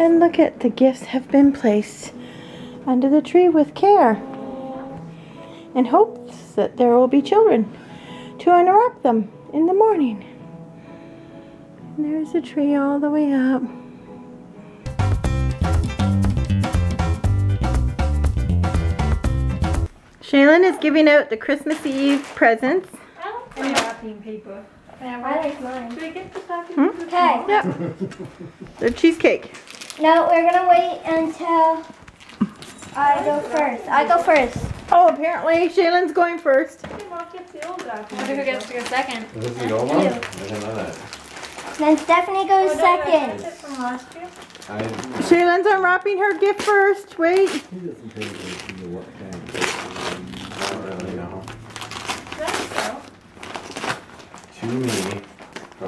And look at the gifts have been placed under the tree with care in hopes that there will be children to unwrap them in the morning. And there's a tree all the way up. Shaylin is giving out the Christmas Eve presents. And wrapping paper. I like mine. Should I get the packing Hmm? Okay. Yep. the cheesecake. No, we're gonna wait until I go first. I go first. Oh, apparently Shaylin's going first. I can lock up the old wrapping Wonder who gets to go second. Is this the old one? I didn't know that. Then Stephanie goes Oh, second. sent it from last year. I, Shaylin's unwrapping her gift first. Wait. I don't really know. That's so. To me.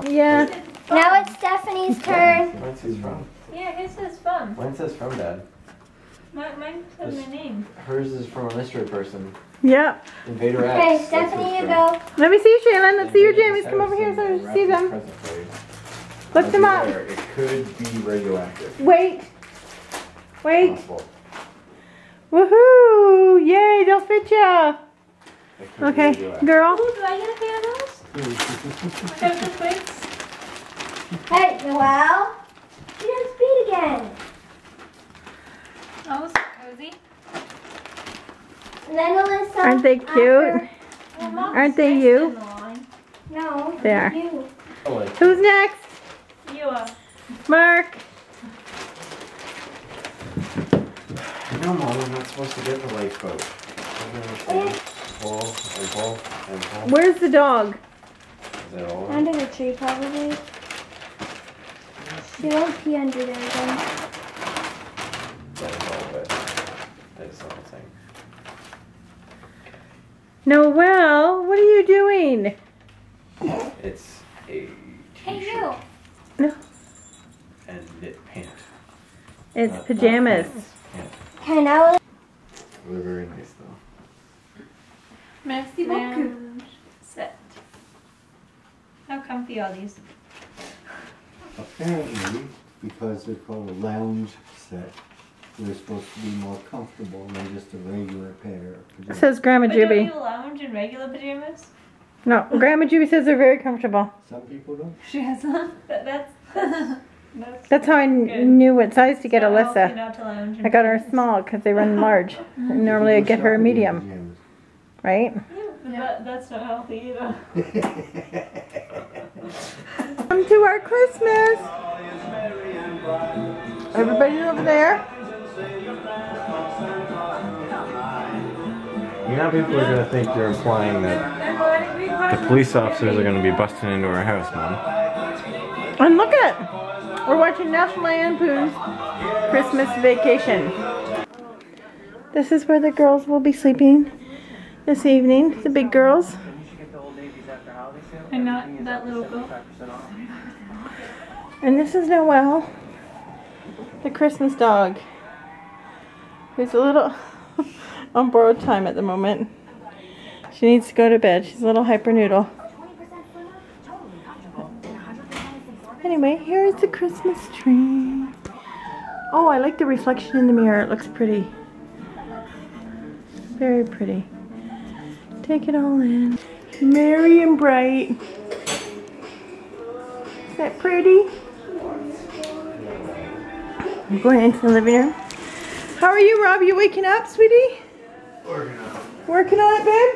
Yeah. Now it's Stephanie's turn. When's his from? Yeah, his says from. When's this from, Dad? My, mine said my name. Hers is from a mystery person. Yeah. Invader X. Okay, Stephanie, you go. Let me see Shaylin. Let's see your Invaded jammies. Come over here and so I wrapped see them. present. Look them up. beware, It could be radioactive. Wait. Wait. Woohoo! Yay, they'll fit ya. It could be Okay, girl. Oh, do I get a pair of those? I have the twigs. Hey, Noelle. She did speed again. Oh, so cozy. And then Alyssa. Aren't they after- cute? Well, Mom's Aren't they next you? the. No. They are. You. Oh. Who's next? You are. Mark. No, Mom, I'm not supposed to get the lifeboat. I don't. Pull and pull and pull. Where's the dog? Is that? Under the tree, probably. She won't pee under there again. That is all of. That is the whole thing. Noelle, what are you doing? It's a Hey, t-shirt you. No. and knit pant. It's Not- not pajamas. pants. Pant. Okay, now They're very nice though. Merci And set. How comfy are these? Apparently, because they're called a lounge set, they're supposed to be more comfortable than just a regular pair of It pajamas. says Grandma But don't Juby. you lounge in regular pajamas? No, Grandma Juby says they're very comfortable. Some people don't. She has one. That, that's, that's, that's That's how I kn- Good. knew what size to get not healthy Alyssa. not to lounge in I got her pajamas. small because they run large. Normally I get her a medium, Pajamas. right? Yeah, but that, that's not healthy either. To our Christmas. Everybody over there? You know, people are gonna think you're implying that the police officers are gonna be busting into our house, Mom. And look at, we're watching National Lampoon's Christmas Vacation. This is where the girls will be sleeping this evening, the big girls. And not that little girl. And this is Noel, the Christmas dog, who's a little on borrowed time at the moment. She needs to go to bed. She's a little hyper noodle. Anyway, here's the Christmas tree. Oh, I like the reflection in the mirror. It looks pretty. Very pretty. Take it all in. Merry and bright. Is that pretty? I'm going into the living room. How are you, Rob? You waking up, sweetie? Working on Working on it, babe?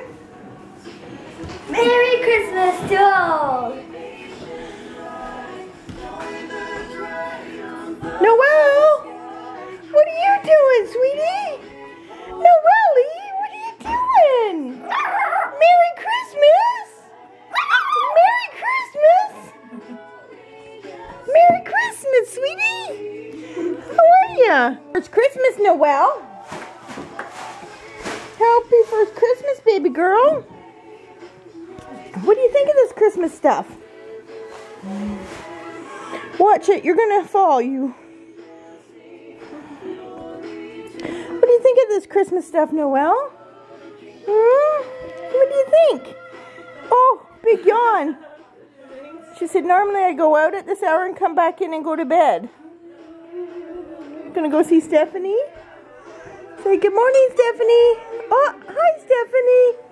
Merry Christmas to all. Noelle! What are you doing, sweetie? Noelle, what are you doing? It's Christmas, Noelle. Happy first Christmas, baby girl. What do you think of this Christmas stuff? Watch it, you're gonna fall, you. What do you think of this Christmas stuff, Noelle? Hmm? What do you think? Oh, big yawn. She said, normally I go out at this hour and come back in and go to bed. Gonna go see Stephanie? Say good morning, Stephanie. Oh, hi, Stephanie.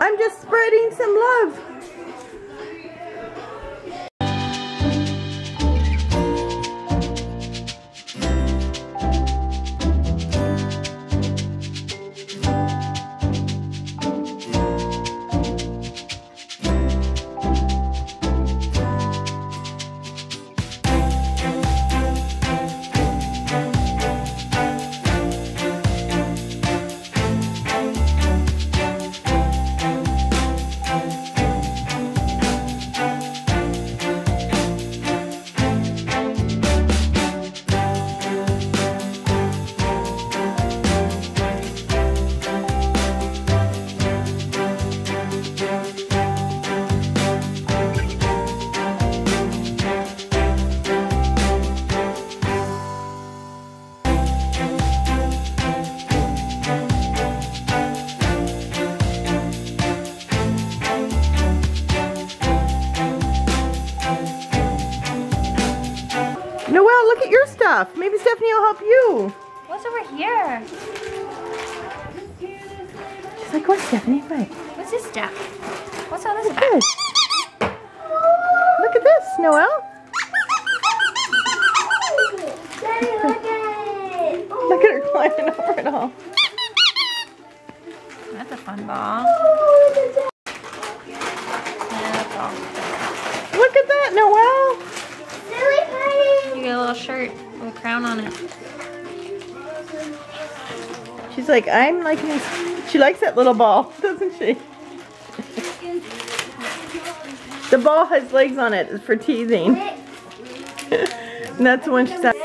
I'm just spreading some love. Stephanie will help you. What's over here? She's like, what, Stephanie? What? What's this stuff? What's all this What's about? this? Look at this, Noelle. Daddy, look at it. Look at her climbing over it all. That's a fun ball. It's a Yeah, that's all. Look at that, Noelle. silly party. You get a little shirt with a crown on it. She's like, I'm liking this. She likes that little ball, doesn't she? the ball has legs on it for teasing. and that's the one she's at.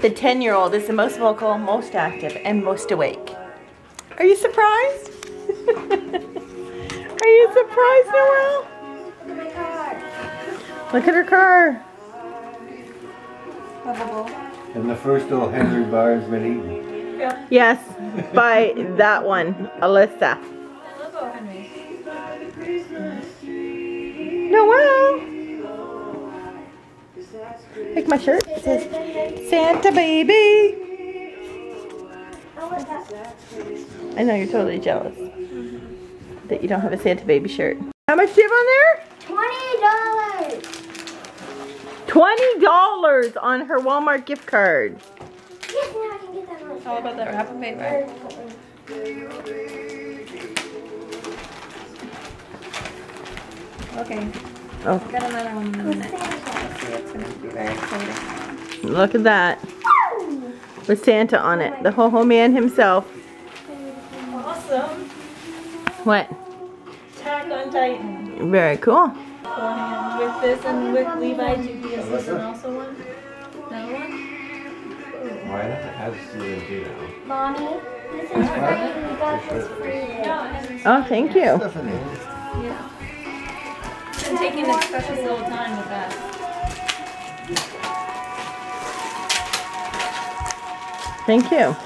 The 10 year old is the most vocal, most active, and most awake. Are you surprised? Are you surprised, Noelle? Look at her car. And the first old Henry bar has been eaten. Yes, by that one, Alyssa. Noelle! Like my shirt it says Santa baby. Oh, what's that? I know you're totally jealous that you don't have a Santa baby shirt. How much do you have on there? Twenty dollars. Twenty dollars on her Walmart gift card. Yes, now I can get that one. It's all about that wrapping paper. Okay, Oh, got another one in a minute. It's gonna be very exciting. look at that. With Santa on it. The ho ho man himself. Awesome. What? Attack on Titan. Very cool. Beforehand. With this and with Levi's UPS and also one. Another one? Why not have season two now? Mommy, this is free. We got this free. Oh, thank you. Stephanie. Been taking this precious little time with that. Thank you.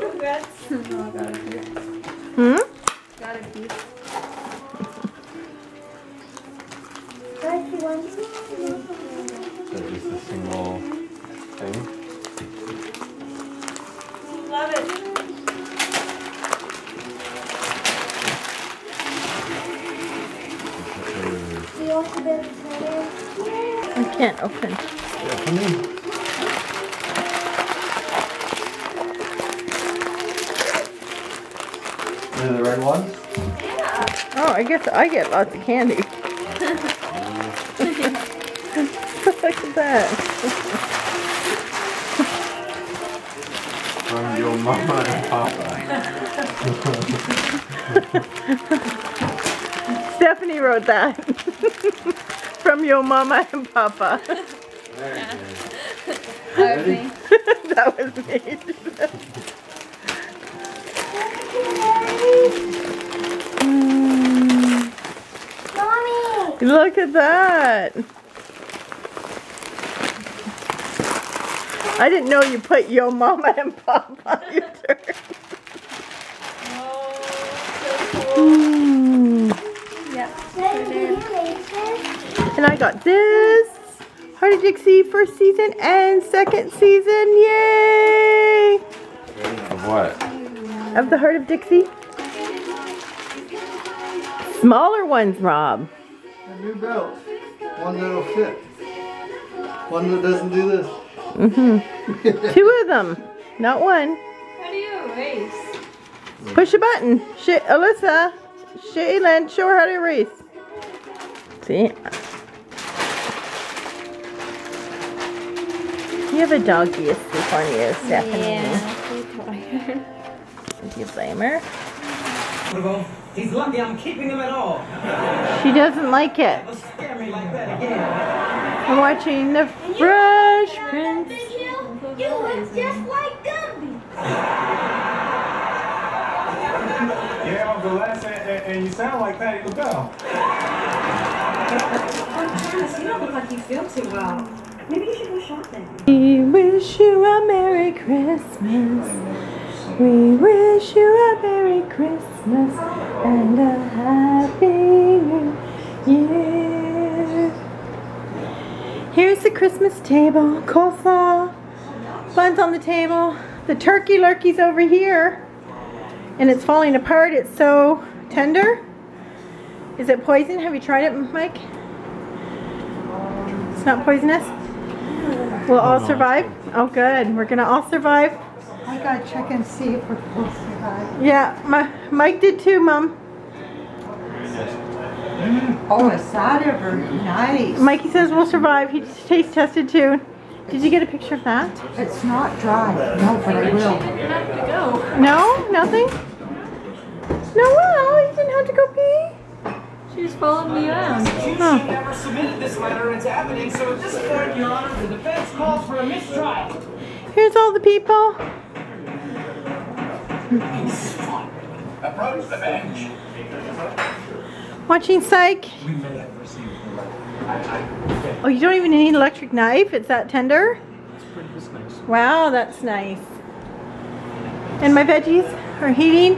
Congrats. Oh, got a piece. Hmm? Got a piece. So just a single thing? Love it. Do you want to be able to turn it? I can't open. Yeah, Stephanie? These are the red ones? Oh, I guess I get lots of candy. Look at that. From your mama and papa. Stephanie wrote that. From your mama and papa. Very. That was me. that was me. Mommy! Look at that. I didn't know you put yo mama and papa on your so. Yep, and I got this. Hart of Dixie, first season and second season. Yay! Of what? Of the Hart of Dixie. Smaller ones, Rob. A new belt. One that'll fit. One that doesn't do this. Mm-hmm. Two of them, not one. How do you erase? Push a button. Sh Alyssa, Shaylin, show her how to erase. See? You have a doggy is so funny, is Stephanie. Do you blame her? He's lucky I'm keeping him at all. She doesn't like it. Scare me like that again. I'm watching the Fresh Prince. Big you look just like Gumby. Yeah, Uncle Les, and, and, and you sound like Patti LaBelle. You don't look like you feel too well. Maybe you should go shopping. We wish you a Merry Christmas. We wish you a Merry Christmas and a Happy New Year. Here's the Christmas table. Coleslaw. Buns on the table. The turkey lurkey's over here. And it's falling apart. It's so tender. Is it poison? Have you tried it, Mike? It's not poisonous? We'll all survive? Oh, good. We're going to all survive. I gotta check and see if we're supposed to survive. Yeah, my, Mike did too, Mom. Mm-hmm. Oh, a cider very nice. Mikey says we'll survive. He taste tested too. Did you get a picture of that? It's not dry. No, but I will. have to go. No? Nothing? No, well, you didn't have to go pee. She just followed me around. She never submitted this letter into evidence, so at this point, Your Honor, the defense calls for a mistrial. Here's all the people. Approach the bench. Watching Psych. Oh, you don't even need an electric knife? It's that tender? Wow, that's nice. And my veggies are heating.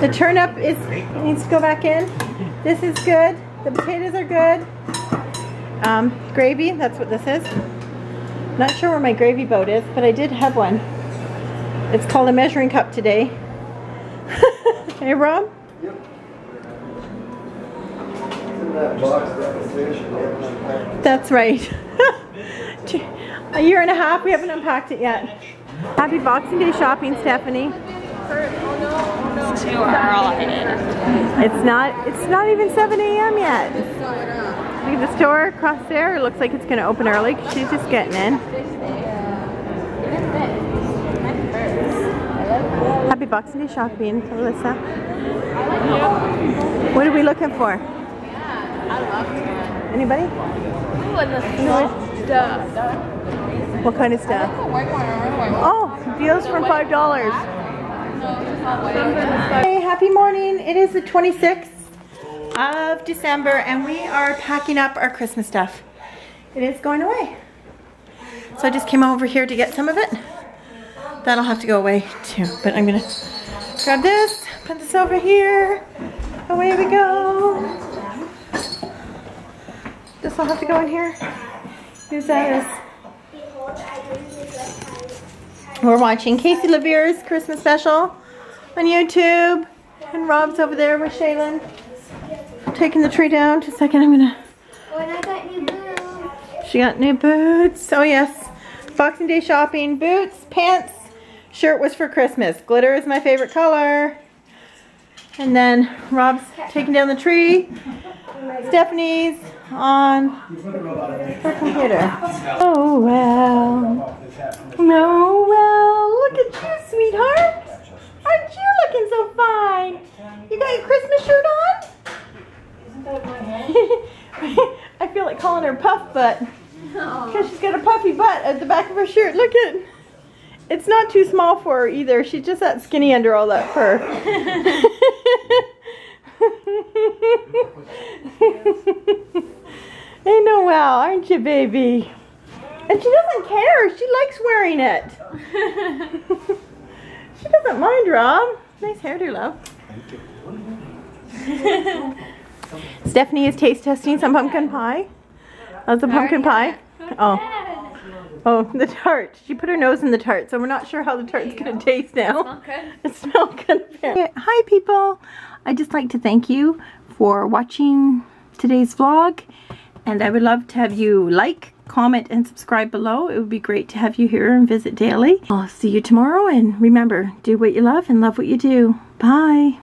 The turnip is needs to go back in. This is good. The potatoes are good. Um, gravy, that's what this is. Not sure where my gravy boat is, but I did have one. It's called a measuring cup today. hey, Rob? In that box, that fish, they haven't unpacked it. That's right. a year and a half, we haven't unpacked it yet. Happy Boxing Day shopping, Stephanie. It's too early. It's not, it's not even 7 a.m. yet. Look at the store across there. It looks like it's going to open early she's just getting in. Boxing Day shopping, Alyssa. What are we looking for? Anybody? Ooh, and the stuff. What kind of stuff? Oh, deals from five dollars. Hey, happy morning. It is the 26th of December and we are packing up our Christmas stuff. It is going away. So I just came over here to get some of it. That'll have to go away too, but I'm gonna grab this, put this over here. Away we go. This will have to go in here. Use that as we're watching Casey Levere's Christmas special on YouTube. And Rob's over there with Shaylin. Taking the tree down. Just a second, I'm gonna. And I got. She got new boots. Oh, yes. Boxing Day shopping. Boots, pants, shirt was for Christmas. Glitter is my favorite color. And then Rob's taking down the tree. Stephanie's on her computer. Oh, well. No, well, look at you, sweetheart. Aren't you looking so fine? You got your Christmas shirt on? Isn't that my hair? I feel like calling her Puff Butt. Because she's got a puffy butt at the back of her shirt. Look at It's not too small for her either. She's just that skinny under all that fur. I know well, aren't you, baby? And she doesn't care. She likes wearing it. she doesn't mind, Rob. Nice hairdo, love. Stephanie is taste testing some pumpkin pie. Oh, That's a pumpkin pie? Oh. Oh, the tart. She put her nose in the tart, so we're not sure how the tart's gonna taste now. It smells good. Hi people. I'd just like to thank you for watching today's vlog. And I would love to have you like, comment, and subscribe below. It would be great to have you here and visit daily. I'll see you tomorrow. And remember, do what you love and love what you do. Bye.